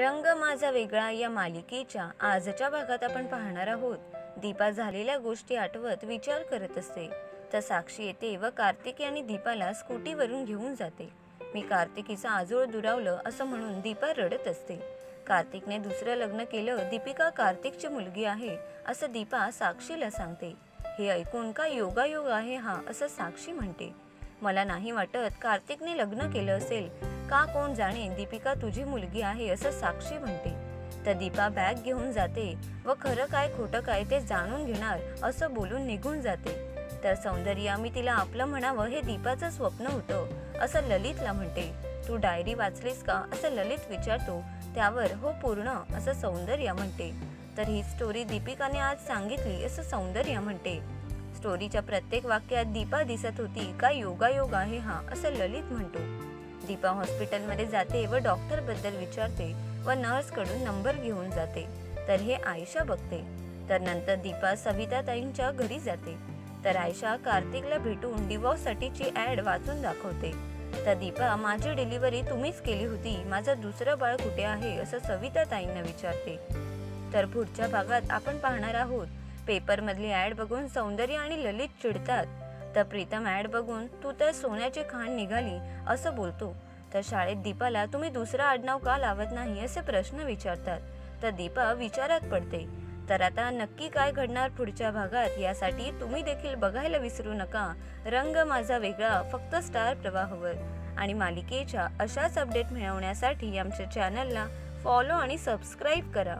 रंग माझा वेगळा या मालिकेच्या आजच्या भागात आपण पाहणार आहोत. दीपा झालेल्या गोष्टी आठवत विचार करत असते. तर साक्षी येते व कार्तिकी आणि दीपाला स्कूटीवरून घेऊन जाते. मी कार्तिकीचं आजोळ दुरावलं असं म्हणून दीपा रडत असते. कार्तिकने दुसरं लग्न केलं दीपिका कार्तिकची मुलगी आहे असं दीपा साक्षीला सांगते. हे ऐकून का योगायोग आहे हा असं साक्षी म्हणते. मला नाही वाटत कार्तिकने लग्न केलं असेल का कोण जाणे? दीपिका तुझी मुलगी आहे असं साक्षी म्हणते. तर दीपा बॅग घेऊन जाते व खरं काय खोटं काय ते जाणून घेणार असं बोलून निघून जाते. तर सौंदर्या मी तिला आपलं म्हणावं हे दीपाचं स्वप्न होतं असं ललितला म्हणते. तू डायरी वाचलीस का? असं ललित विचारतो. त्यावर हो पूर्ण असं सौंदर्या म्हणते. तर ही स्टोरी दीपिकाने आज सांगितली असं सौंदर्या म्हणते. स्टोरीच्या प्रत्येक वाक्यात दीपा दिसत होती का योगायोग आहे हा? असं ललित म्हणतो. दीपा हॉस्पिटलमध्ये जाते व डॉक्टरबद्दल विचारते व नर्सकडून नंबर घेऊन जाते. तर हे आयशा बघते. तर नंतर दीपा सविता ताईंच्या घरी जाते. तर आयशा कार्तिकला भेटून डिवॉर्ससाठीची ॲड वाचून दाखवते. तर दीपा माझी डिलिव्हरी तुम्हीच केली होती. माझं दुसरं बाळ कुठे आहे? असं सविता ताईंना विचारते. तर पुढच्या भागात आपण पाहणार आहोत. पेपरमधली ॲड बघून सौंदर्य आणि ललित चिडतात. तर प्रीतम ॲड बघून तू तर सोन्याची खाण निघाली असं बोलतो. तर शाळेत दीपाला तुम्ही दुसरा आडनाव का लावत नाही? असे प्रश्न विचारतात. तर दीपा विचारात पडते. तर आता नक्की काय घडणार पुढच्या भागात? यासाठी तुम्ही देखील बघायला विसरू नका. रंग माझा वेगळा फक्त स्टार प्रवाहवर. आणि मालिकेच्या अशाच अपडेट मिळवण्यासाठी आमच्या चॅनलला फॉलो आणि सबस्क्राईब करा.